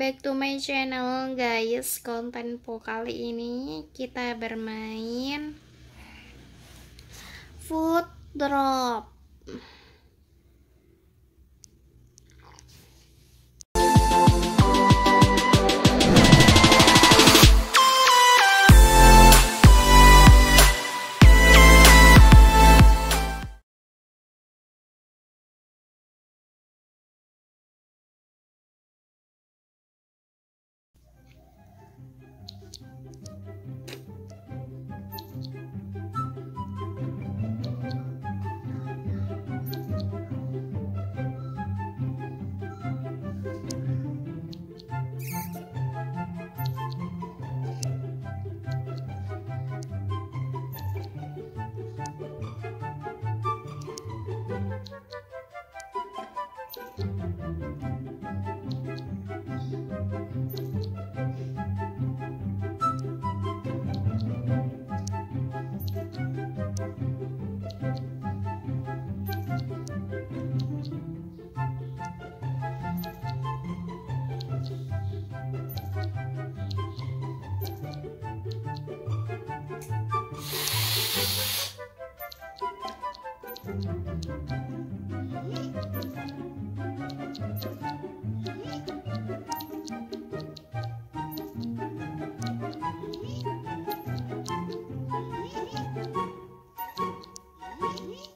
back to my channel guys. Konten po kali ini kita bermain Food drop Sweet.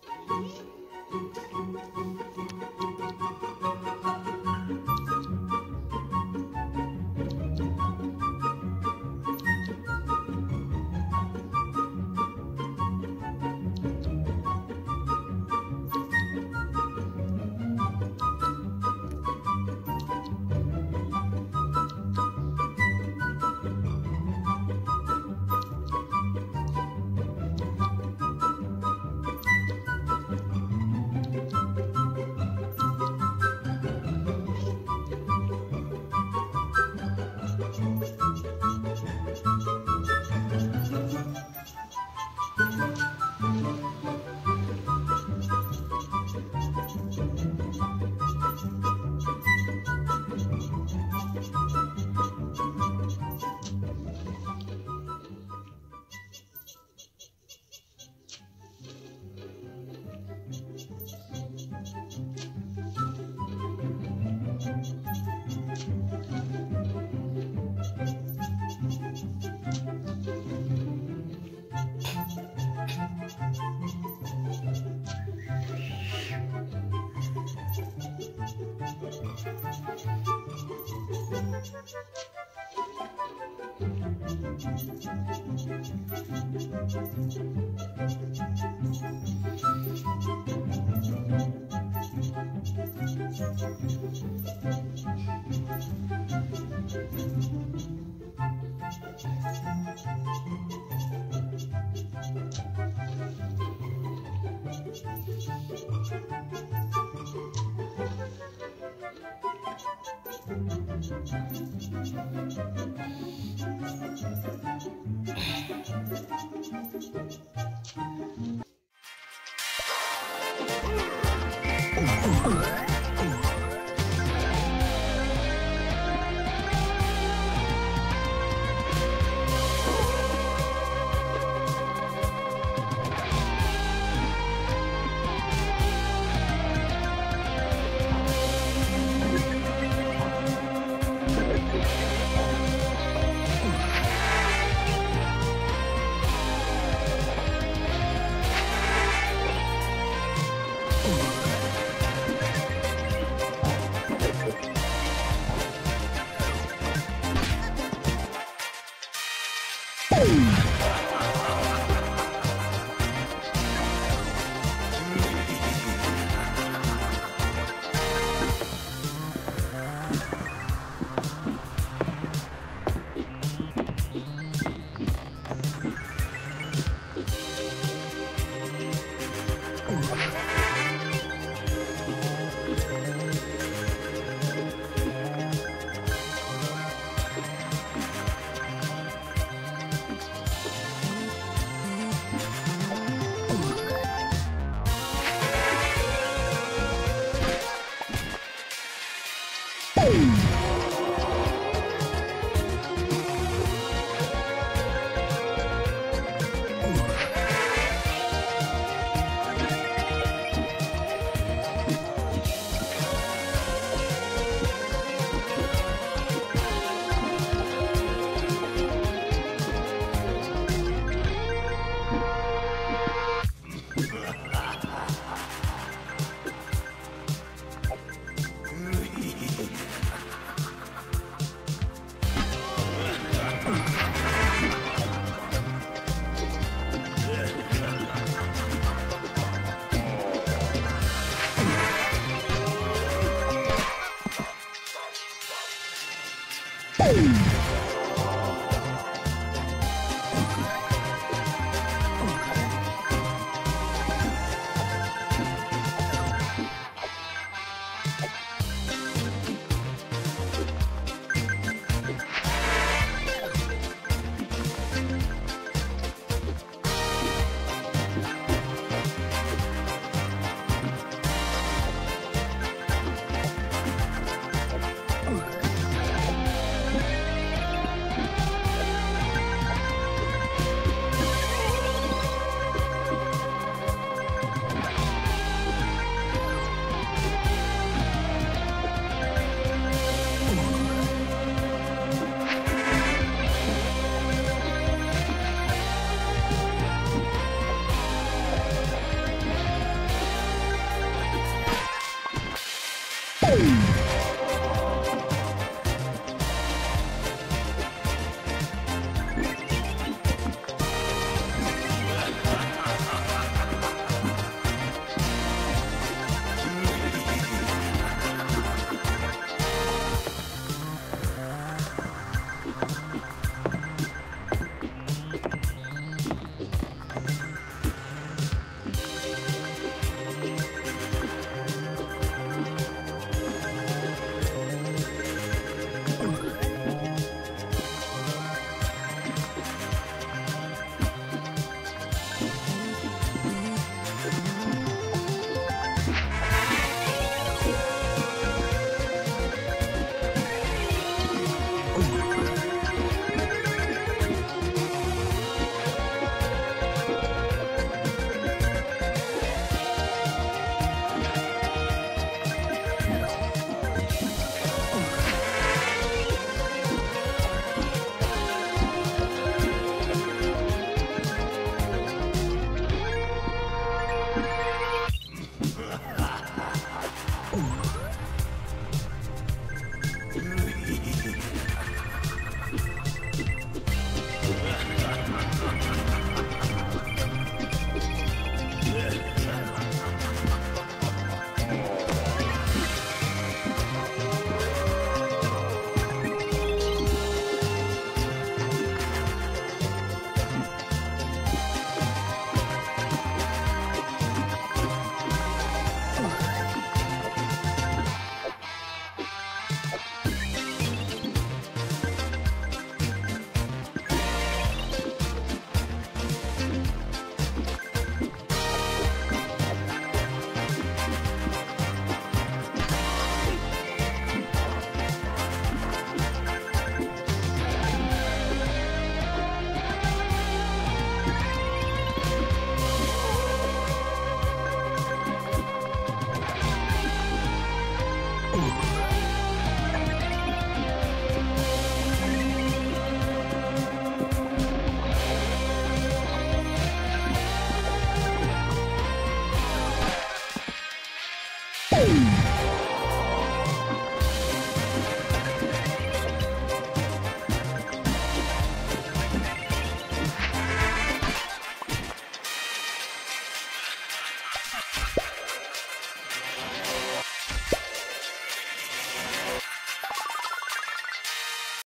Woo!